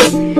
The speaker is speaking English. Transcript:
Thank you.